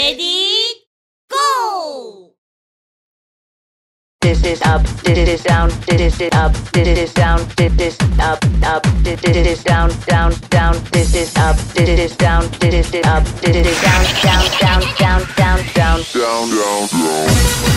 Ready? Go! This is up, this is down, this is up, this is down, this is up, up, this is down, down, down, this is up, this is down, this is up, this is down, down, down, down, down, down, down, down, down.